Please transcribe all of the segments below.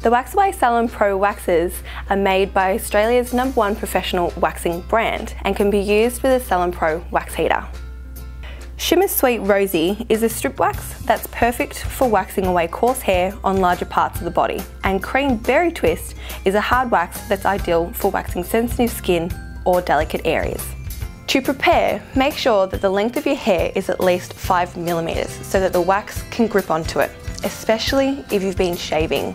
The Waxaway Salon Pro waxes are made by Australia's number one professional waxing brand and can be used with a Salon Pro wax heater. Shimmer Sweet Rosy is a strip wax that's perfect for waxing away coarse hair on larger parts of the body. And Cream Berry Twist is a hard wax that's ideal for waxing sensitive skin or delicate areas. To prepare, make sure that the length of your hair is at least 5 millimeters so that the wax can grip onto it, especially if you've been shaving.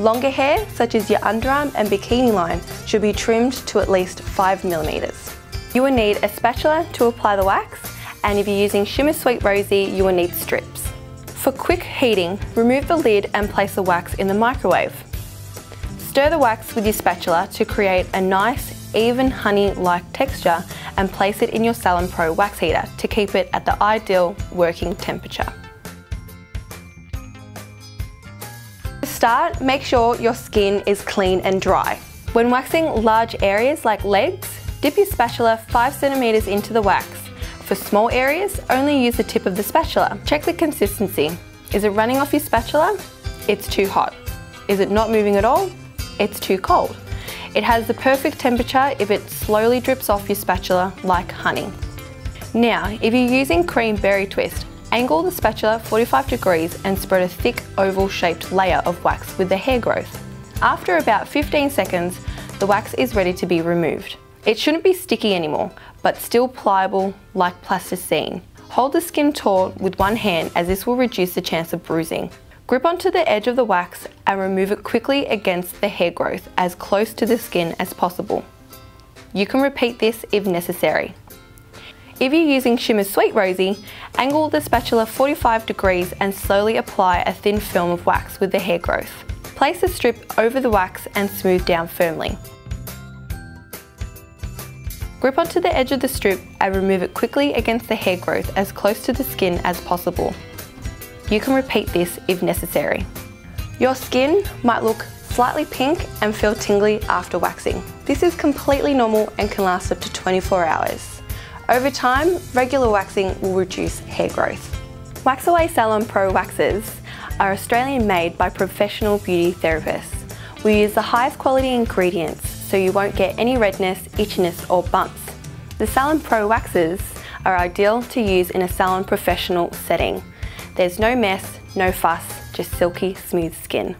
Longer hair, such as your underarm and bikini line, should be trimmed to at least 5 millimeters. You will need a spatula to apply the wax and if you're using Shimmer Sweet Rosy, you will need strips. For quick heating, remove the lid and place the wax in the microwave. Stir the wax with your spatula to create a nice, even honey-like texture and place it in your Salon Pro wax heater to keep it at the ideal working temperature. Start, make sure your skin is clean and dry. When waxing large areas like legs, dip your spatula 5 centimeters into the wax for small areas, only use the tip of the spatula. Check the consistency. Is it running off your spatula? It's too hot. Is it not moving at all? It's too cold. It has the perfect temperature if it slowly drips off your spatula like honey. Now, if you're using cream berry twist, angle the spatula 45 degrees and spread a thick oval shaped layer of wax with the hair growth. After about 15 seconds, the wax is ready to be removed. It shouldn't be sticky anymore, but still pliable like plasticine. Hold the skin taut with one hand as this will reduce the chance of bruising. Grip onto the edge of the wax and remove it quickly against the hair growth as close to the skin as possible. You can repeat this if necessary. If you're using Shimmer Sweet Rosy, angle the spatula 45 degrees and slowly apply a thin film of wax with the hair growth. Place the strip over the wax and smooth down firmly. Grip onto the edge of the strip and remove it quickly against the hair growth as close to the skin as possible. You can repeat this if necessary. Your skin might look slightly pink and feel tingly after waxing. This is completely normal and can last up to 24 hours. Over time, regular waxing will reduce hair growth. Waxaway Salon Pro waxes are Australian made by professional beauty therapists. We use the highest quality ingredients so you won't get any redness, itchiness or bumps. The Salon Pro waxes are ideal to use in a salon professional setting. There's no mess, no fuss, just silky smooth skin.